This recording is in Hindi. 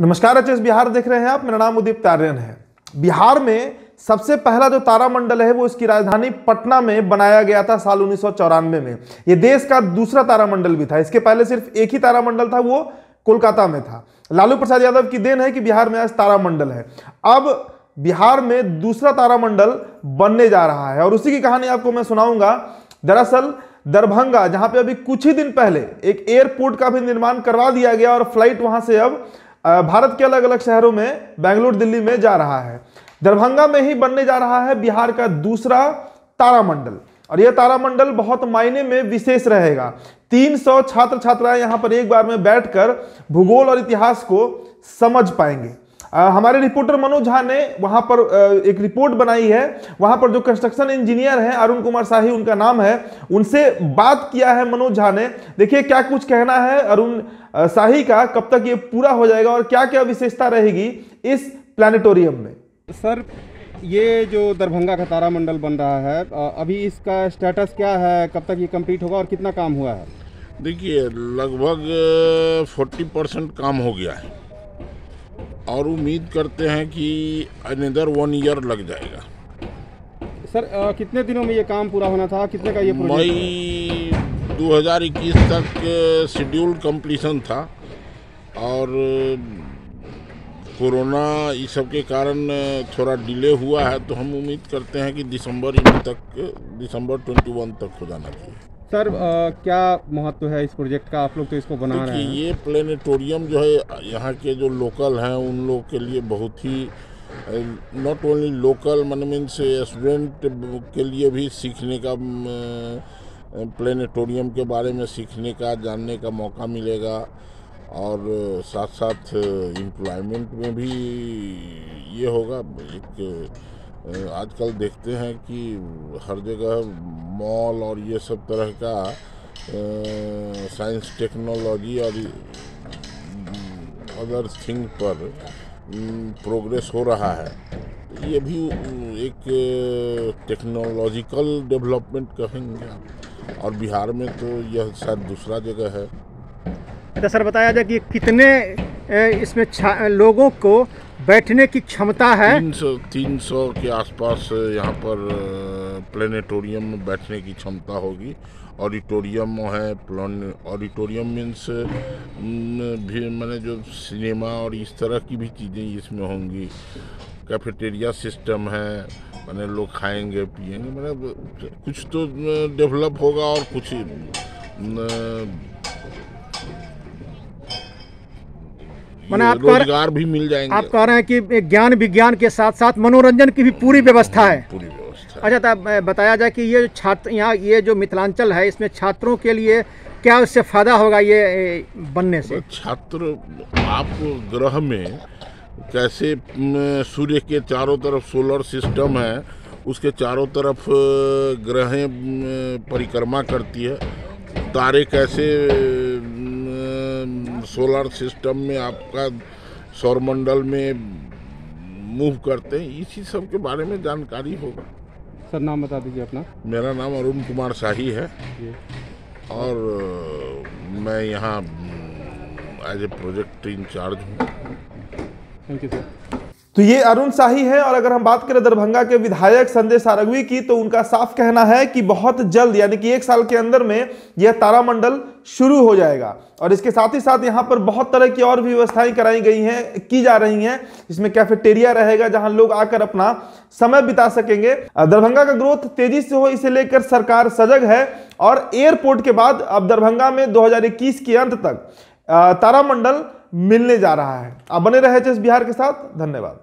नमस्कार एच बिहार देख रहे हैं आप। मेरा नाम उदीप तार्यन है। बिहार में सबसे पहला जो तारामंडल है, वो इसकी राजधानी पटना में बनाया गया था साल उन्नीस सौ चौरानवे में। ये देश का दूसरा तारामंडल भी था। इसके पहले सिर्फ़ एक ही तारामंडल था, वो कोलकाता में था। लालू प्रसाद यादव की देन है कि बिहार में आज तारामंडल है। अब बिहार में दूसरा तारामंडल बनने जा रहा है। और उसी की कहानी आपको मैं सुनाऊँगा। दरअसल, दरभंगा, जहाँ पे अभी कुछ ही दिन पहले एक एयरपोर्ट का भी निर्माण करवा दिया गया और फ़्लाइट वहाँ से अब भारत के अलग अलग शहरों में, बेंगलुरु, दिल्ली में जा रहा है। दरभंगा में ही बनने जा रहा है बिहार का दूसरा तारामंडल। और यह तारामंडल बहुत मायने में विशेष रहेगा। 300 छात्र छात्राएँ यहाँ पर एक बार में बैठकर भूगोल और इतिहास को समझ पाएँगे। हमारे रिपोर्टर मनोज झा ने वहाँ पर एक रिपोर्ट बनाई है। वहाँ पर जो कंस्ट्रक्शन इंजीनियर हैं अरुण कुमार शाही उनका नाम है। उनसे बात किया है मनोज झा ने। देखिए क्या कुछ कहना है अरुण शाही का कब तक ये पूरा हो जाएगा और क्या क्या विशेषता रहेगी इस प्लानिटोरियम में? सर ये जो दरभंगा का तारामंडल बन रहा है अभी इसका स्टेटस क्या है कब तक ये कंप्लीट होगा और कितना काम हुआ है? देखिए लगभग 40 परसेंट काम हो गया है। और उम्मीद करते हैं कि अनदर वन ईयर लग जाएगा। सर आ, कितने दिनों में ये काम पूरा होना था? कितने का ये मई 2021 तक शेड्यूल कंप्लीशन था। और कोरोना इस सब के कारण थोड़ा डिले हुआ है तो हम उम्मीद करते हैं कि दिसंबर इन तक दिसंबर 21 तक हो जाना चाहिए। सर आ, क्या महत्व है इस प्रोजेक्ट का? आप लोग तो इसको बना रहे हैं। ये प्लेनेटोरियम जो है यहाँ के जो लोकल हैं उन लोग के लिए बहुत ही नॉट ओनली लोकल मन मीन्स स्टूडेंट के लिए भी सीखने का प्लेनेटोरियम के बारे में सीखने का जानने का मौका मिलेगा। और साथ साथ एम्प्लॉयमेंट में भी ये होगा एक आजकल देखते हैं कि हर जगह मॉल और ये सब तरह का साइंस टेक्नोलॉजी और अदर थिंग पर प्रोग्रेस हो रहा है। ये भी एक टेक्नोलॉजिकल डेवलपमेंट कहेंगे और बिहार में तो यह शायद दूसरा जगह है। तो सर, बताया जाए कि कितने इसमें लोगों को बैठने की क्षमता है? तीन सौ तीन सौ के आसपास यहाँ पर प्लेनेटोरियम में बैठने की क्षमता होगी। ऑडिटोरियम है, प्लान, ऑडिटोरियम मीन्स भी मैंने जो सिनेमा और इस तरह की भी चीज़ें इसमें होंगी। कैफेटेरिया सिस्टम है, मैंने लोग खाएँगे पिएँगे मैंने कुछ तो डेवलप होगा और कुछ मैंने आप रोज़गार भी मिल जाएँगे। आप कह रहे हैं कि ज्ञान विज्ञान के साथ साथ मनोरंजन की भी पूरी व्यवस्था है। पूरी व्यवस्था अच्छा तो बताया जाए कि ये छात्र यहाँ ये जो मिथिलांचल है इसमें छात्रों के लिए क्या उससे फ़ायदा होगा ये बनने से? छात्र आप ग्रह में कैसे सूर्य के चारों तरफ़ सोलर सिस्टम है उसके चारों तरफ़ ग्रहें परिक्रमा करती है तारे कैसे सोलर सिस्टम में आपका सौरमंडल में मूव करते हैं इसी सब के बारे में जानकारी होगा। सर नाम बता दीजिए अपना। मेरा नाम अरुण कुमार शाही है। और मैं यहाँ एज ए प्रोजेक्ट इंचार्ज हूँ। थैंक यू सर तो ये अरुण शाही है और अगर हम बात करें दरभंगा के विधायक संजय सारंगवी की तो उनका साफ़ कहना है कि बहुत जल्द, यानी कि एक साल के अंदर में यह तारामंडल शुरू हो जाएगा। और इसके साथ ही साथ यहाँ पर बहुत तरह की और भी व्यवस्थाएँ कराई गई हैं, की जा रही हैं। इसमें कैफेटेरिया रहेगा, जहाँ लोग आकर अपना समय बिता सकेंगे। दरभंगा का ग्रोथ तेज़ी से हो, इसे लेकर सरकार सजग है। और एयरपोर्ट के बाद, अब दरभंगा में दो हज़ार इक्कीस के अंत तक तारामंडल मिलने जा रहा है। आप बने रहे बिहार के साथ। धन्यवाद।